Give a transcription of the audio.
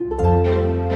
Música